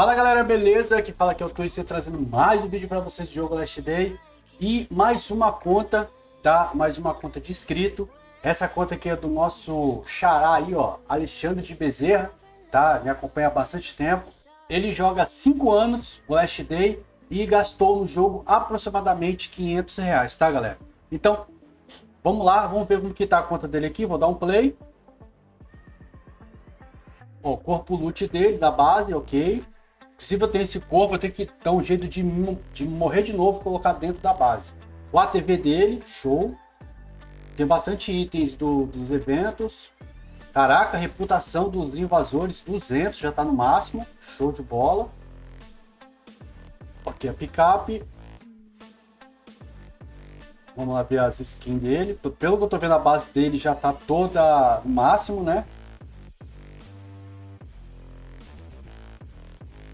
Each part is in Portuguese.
Fala galera, beleza? Aqui fala que eu tô trazendo mais um vídeo para vocês de jogo Last Day e mais uma conta, tá? Mais uma conta de inscrito. Essa conta aqui é do nosso xará aí, ó, Alexandre de Bezerra, tá? Me acompanha há bastante tempo. Ele joga 5 anos o Last Day e gastou no jogo aproximadamente 500 reais, tá galera? Então, vamos lá, vamos ver como que tá a conta dele aqui, vou dar um play. Ó, corpo loot dele, da base, ok. Inclusive eu tenho esse corpo, eu tenho que dar um jeito de, de morrer de novo colocar dentro da base. O ATV dele, show. Tem bastante itens do, dos eventos. Caraca, reputação dos invasores, 200, já tá no máximo. Show de bola. Aqui a picape. Vamos lá ver as skins dele. Pelo que eu tô vendo, a base dele já tá toda no máximo, né?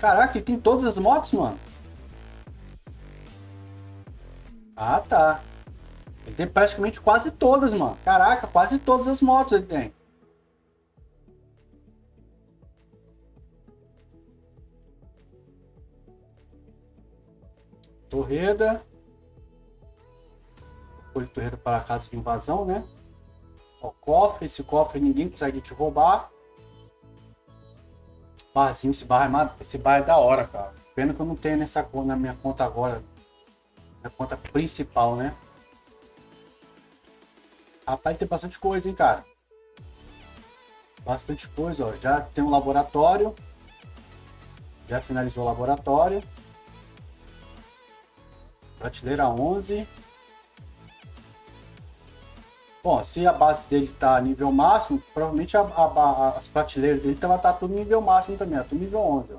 Caraca, ele tem todas as motos, mano. Ah, tá. Ele tem praticamente quase todas, mano. Caraca, quase todas as motos ele tem. Torreda. Foi torreda para casa de invasão, né? O cofre. Esse cofre ninguém consegue te roubar. Barzinho, esse bar, é, esse bar é da hora, cara. Pena que eu não tenho nessa na minha conta agora. Na conta principal, né? Rapaz, tem bastante coisa, hein, cara. Bastante coisa, ó. Já tem um laboratório. Já finalizou o laboratório. Prateleira 11. Bom, se a base dele tá nível máximo, provavelmente a, a, a, as prateleiras dele estar tá tudo nível máximo também, tudo nível 11. Ó.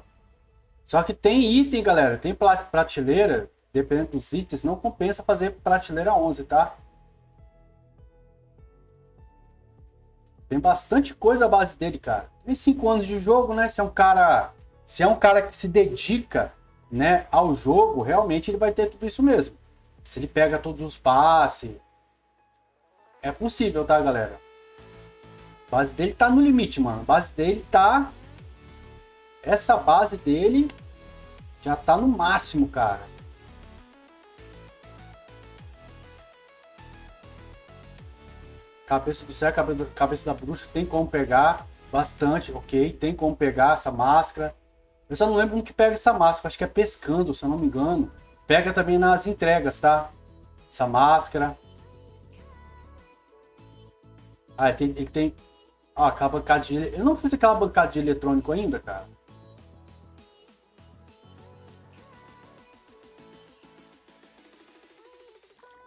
Só que tem item, galera, tem prateleira, dependendo dos itens, não compensa fazer prateleira 11, tá? Tem bastante coisa a base dele, cara. Tem 5 anos de jogo, né? Se é um cara, se é um cara que se dedica, né, ao jogo, realmente ele vai ter tudo isso mesmo. Se ele pega todos os passes, é possível, tá, galera? A base dele tá no limite, mano. A base dele tá... Essa base dele já tá no máximo, cara. Cabeça do céu, cabeça da bruxa, tem como pegar bastante, ok? Tem como pegar essa máscara. Eu só não lembro como que pega essa máscara, acho que é pescando, se eu não me engano. Pega também nas entregas, tá? Essa máscara. Ah, ele tem. Ele tem... Ah, aquela bancada de. Eu não fiz aquela bancada de eletrônico ainda, cara.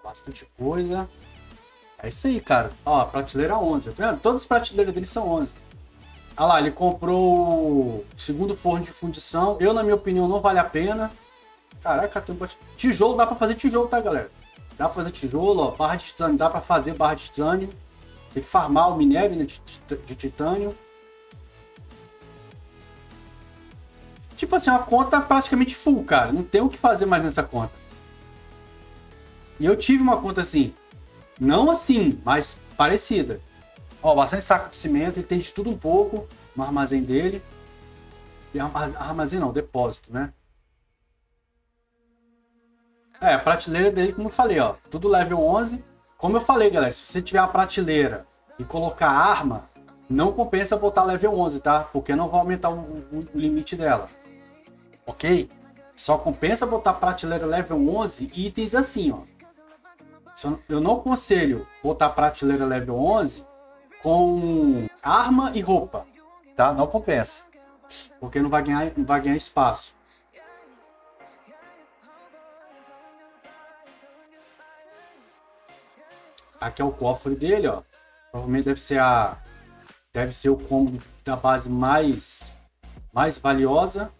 Bastante coisa. É isso aí, cara. Ó, prateleira 11. Tá vendo? Todas as prateleiras dele são 11. Olha lá, ele comprou o segundo forno de fundição. Eu, na minha opinião, não vale a pena. Caraca, tem um... tijolo dá pra fazer tijolo, tá, galera? Dá pra fazer tijolo, ó. Barra de titânio, dá pra fazer barra de titânio. Tem que farmar o minério né, de, de titânio. Tipo assim, uma conta praticamente full, cara. Não tem o que fazer mais nessa conta. E eu tive uma conta assim. Não assim, mas parecida. Ó, bastante saco de cimento. Ele tem de tudo um pouco no armazém dele. E armazém não, depósito, né? É, a prateleira dele, como eu falei, ó. Tudo level 11. Como eu falei, galera, se você tiver a prateleira e colocar arma, não compensa botar level 11, tá? Porque não vai aumentar o, o, o limite dela. Ok? Só compensa botar prateleira level 11 e itens assim, ó. Eu não aconselho botar prateleira level 11 com arma e roupa, tá? Não compensa. Porque não vai ganhar, não vai ganhar espaço. Aqui é o cofre dele, ó. Provavelmente deve ser a deve ser o combo da base mais mais valiosa.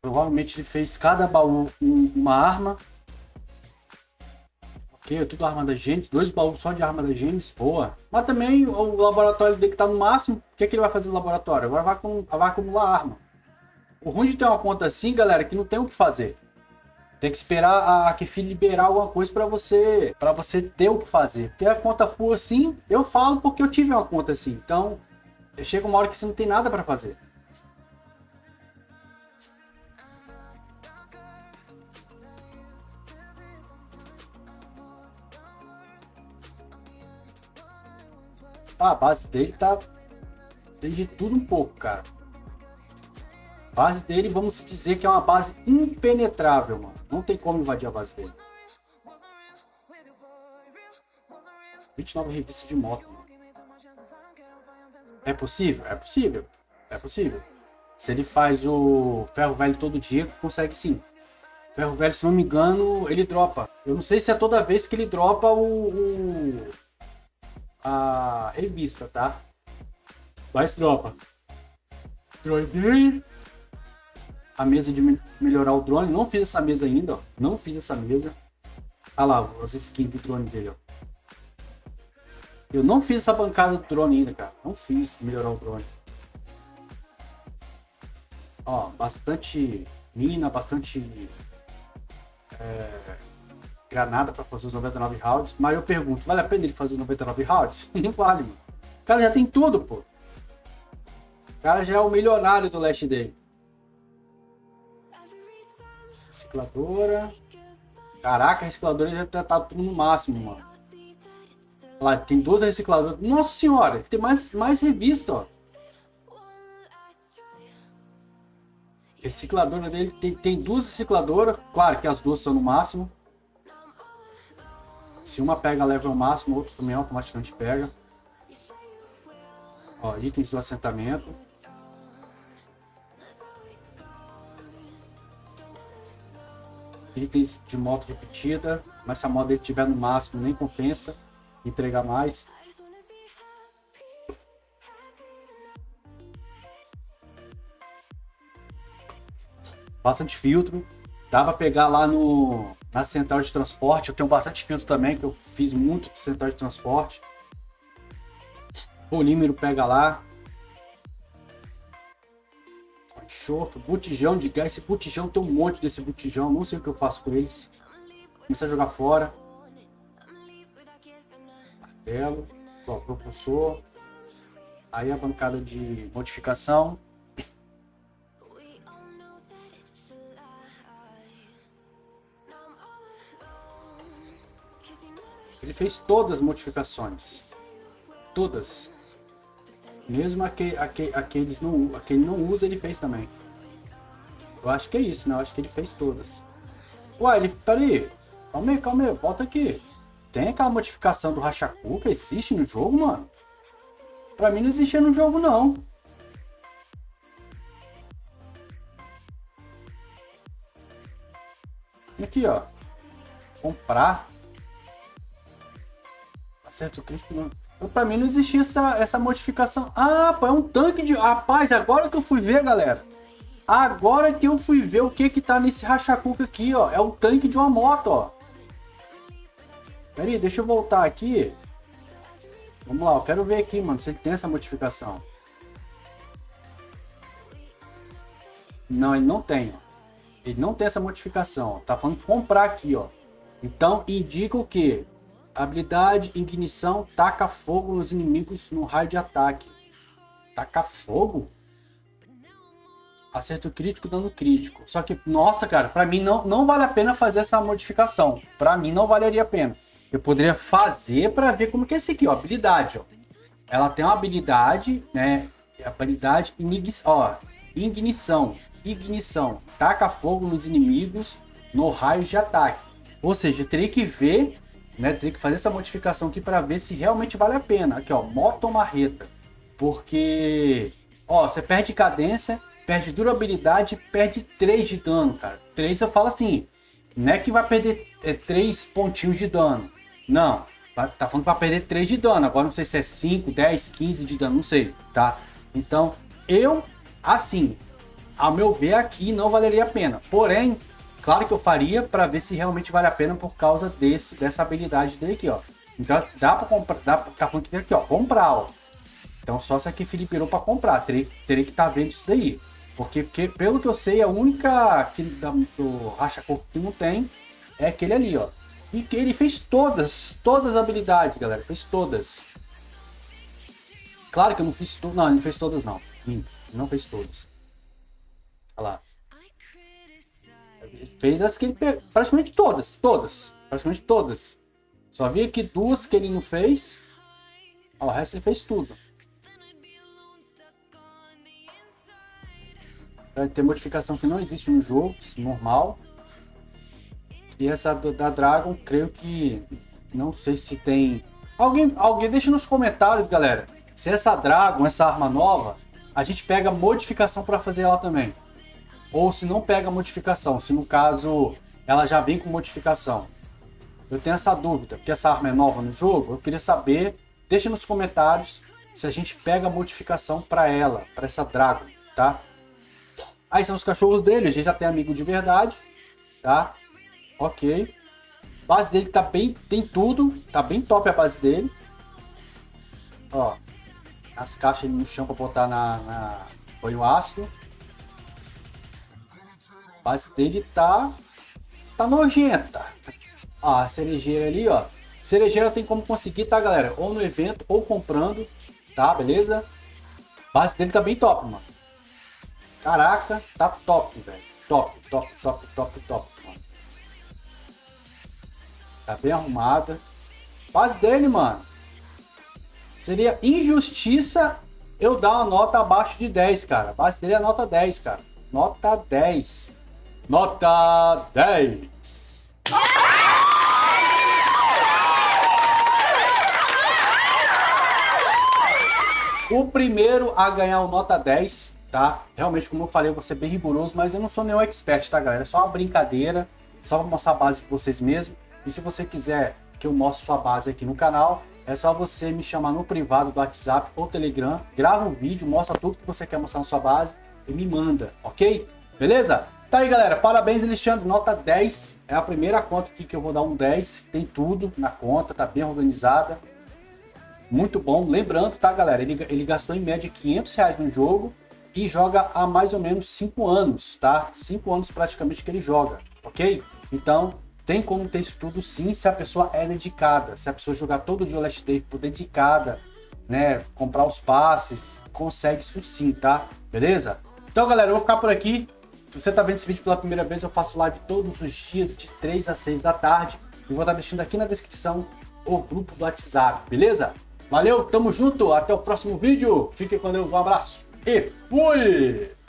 Provavelmente ele fez cada baú uma arma. Ok, é tudo arma da gente. Dois baús só de arma da gente, boa. Mas também o laboratório dele que tá no máximo. O que, é que ele vai fazer no laboratório? Agora vai, vai acumular arma. O ruim de ter uma conta assim, galera, que não tem o que fazer. Tem que esperar a, a Kefi liberar alguma coisa para você para você ter o que fazer. Porque a conta full assim, eu falo porque eu tive uma conta assim. Então, chega uma hora que você não tem nada para fazer. Ah, a base dele tá tem de tudo um pouco, cara. Base dele, vamos dizer que é uma base impenetrável, mano. Não tem como invadir a base dele. 29 revistas de moto, mano. É possível? É possível. É possível. Se ele faz o ferro velho todo dia, consegue sim. Ferro velho, se não me engano, ele dropa. Eu não sei se é toda vez que ele dropa o, o a revista, tá? Mas dropa. Droidei. A mesa de melhorar o drone. Não fiz essa mesa ainda, ó. Não fiz essa mesa. Olha lá, as skins do drone dele, ó. Eu não fiz essa bancada do drone ainda, cara. Não fiz melhorar o drone. Ó, bastante mina, bastante é, granada para fazer os 99 rounds. Mas eu pergunto, vale a pena ele fazer os 99 rounds? Não vale, mano. O cara já tem tudo, pô. O cara já é o milionário do Last Day. Recicladora. Caraca, a recicladora já tá, tudo no máximo, mano. Lá, tem duas recicladoras. Nossa senhora, tem mais, mais revista, ó. Recicladora dele tem, tem duas recicladoras. Claro que as duas são no máximo. Se uma pega level máximo, outra também automaticamente pega. Ó, itens do assentamento. Itens de moto repetida. Mas se a moto dele estiver no máximo, nem compensa entregar mais. Bastante filtro. Dá para pegar lá no, na central de transporte. Eu tenho bastante filtro também, que eu fiz muito de central de transporte. Polímero pega lá. Short, botijão de gás. Esse botijão tem um monte desse botijão. Não sei o que eu faço com eles. Começar a jogar fora martelo, ó, propulsor, aí a bancada de modificação. Ele fez todas as modificações. Todas. Mesmo aquele, aquele, aqueles não, aquele não usa, ele fez também. Eu acho que é isso, né? Eu acho que ele fez todas. Ué, ele. Peraí. Calma aí, calma aí. Volta aqui. Tem aquela modificação do Rachaku que existe no jogo, mano? Pra mim não existia no jogo, não. Aqui, ó. Comprar. Acerto crítico. Não. Pra mim não existia essa, essa modificação. Ah, pô, é um tanque de... Rapaz, agora que eu fui ver, galera. Agora que eu fui ver o que que tá nesse Rachacuca aqui, ó. É o tanque de uma moto, ó. Peraí, deixa eu voltar aqui. Vamos lá, eu quero ver aqui, mano, se tem essa modificação. Não, ele não tem. Ele não tem essa modificação. Tá falando comprar aqui, ó. Então, indica o quê? Habilidade, ignição, taca fogo nos inimigos no raio de ataque. Taca fogo? Acerto crítico, dano crítico. Só que, nossa, cara, pra mim não, não vale a pena fazer essa modificação. Pra mim não valeria a pena eu poderia fazer para ver como que é esse aqui, ó, habilidade, ó. Ela tem uma habilidade, né, habilidade ó, ignição, ignição, taca fogo nos inimigos no raio de ataque. Ou seja, eu teria que ver, né, teria que fazer essa modificação aqui para ver se realmente vale a pena. Aqui, ó, moto marreta. Porque, ó, você perde cadência, perde durabilidade, perde 3 de dano, cara. 3 eu falo assim, não é que vai perder é, 3 pontinhos de dano. Não, tá falando para perder 3 de dano. Agora não sei se é 5, 10, 15 de dano, não sei, tá? Então, eu, assim, ao meu ver aqui não valeria a pena. Porém, claro que eu faria para ver se realmente vale a pena por causa desse, dessa habilidade dele aqui, ó. Então, dá para comprar, dá tá falando aqui, ó, comprar, ó. Então, só se aqui Felipe para comprar, teria, teria que estar tá vendo isso daí. Porque, porque, pelo que eu sei, a única que, da, do Racha Corpo que não tem é aquele ali, ó. E que ele fez todas, todas as habilidades, galera. Fez todas. Claro que eu não fiz tudo. Não, ele não fez todas, não. Não fez todas. Olha lá. Fez as que ele pegou. Praticamente todas. Todas. Praticamente todas. Só vi aqui duas que ele não fez. O resto ele fez tudo. Vai ter modificação que não existe no jogo, normal. E essa da Dragon, creio que não sei se tem. Alguém, alguém deixa nos comentários, galera. Se essa Dragon, essa arma nova, a gente pega modificação para fazer ela também. Ou se não pega modificação, se no caso ela já vem com modificação. Eu tenho essa dúvida, porque essa arma é nova no jogo. Eu queria saber, deixa nos comentários se a gente pega modificação para ela, para essa Dragon, tá? Aí são os cachorros dele, a gente já tem amigo de verdade, tá? Ok. Base dele tá bem, tem tudo, tá bem top a base dele. Ó, as caixas no chão para botar na, na banho ácido. Base dele tá tá nojenta. Ó, a cerejeira ali, ó. Cerejeira tem como conseguir, tá, galera? Ou no evento ou comprando, tá? Beleza? Base dele tá bem top, mano. Caraca, tá top, velho. Top, top, top, top, top, mano. Tá bem arrumada. Base dele, mano. Seria injustiça eu dar uma nota abaixo de 10, cara. A base dele é nota 10, cara. Nota 10. Nota 10. O primeiro a ganhar o nota 10 tá? Realmente, como eu falei, eu vou ser bem rigoroso, mas eu não sou nenhum expert, tá, galera? É só uma brincadeira, só pra mostrar a base de vocês mesmos. E se você quiser que eu mostre sua base aqui no canal, é só você me chamar no privado do WhatsApp ou Telegram, grava um vídeo, mostra tudo que você quer mostrar na sua base e me manda, ok? Beleza? Tá aí, galera. Parabéns, Alexandre. Nota 10. É a primeira conta aqui que eu vou dar um 10. Tem tudo na conta, tá bem organizada. Muito bom. Lembrando, tá, galera? Ele, ele gastou em média 500 reais no jogo e joga há mais ou menos 5 anos, tá? 5 anos praticamente que ele joga, ok? Então, tem como ter isso tudo sim se a pessoa é dedicada, se a pessoa jogar todo dia o Last Day por dedicada, né? Comprar os passes, consegue isso sim, tá? Beleza? Então, galera, eu vou ficar por aqui. Se você tá vendo esse vídeo pela primeira vez, eu faço live todos os dias de 3 a 6 da tarde. E vou estar deixando aqui na descrição o grupo do WhatsApp, beleza? Valeu, tamo junto, até o próximo vídeo. Fique com Deus, um abraço e fui!